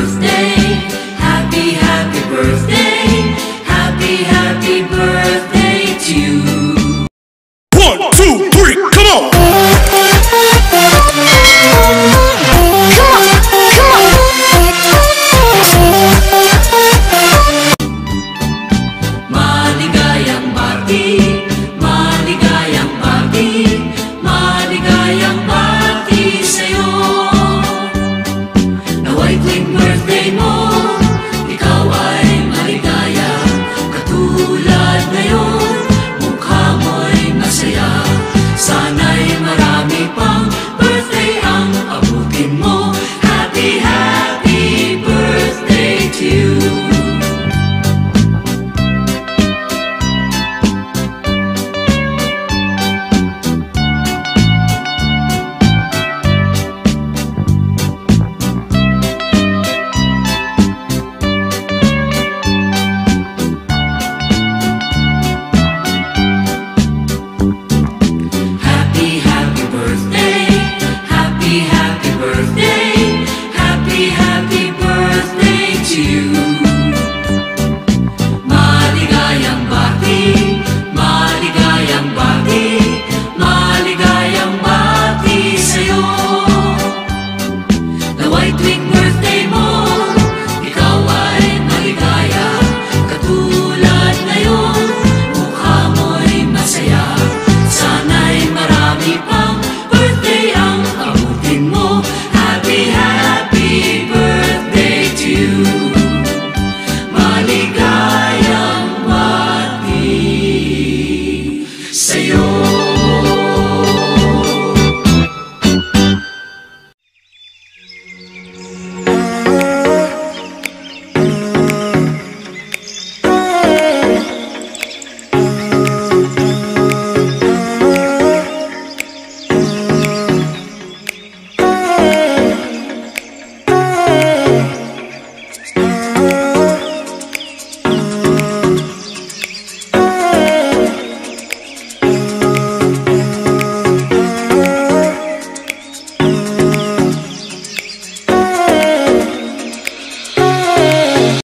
birthday. Happy, happy birthday. Happy, happy birthday to you. One, two.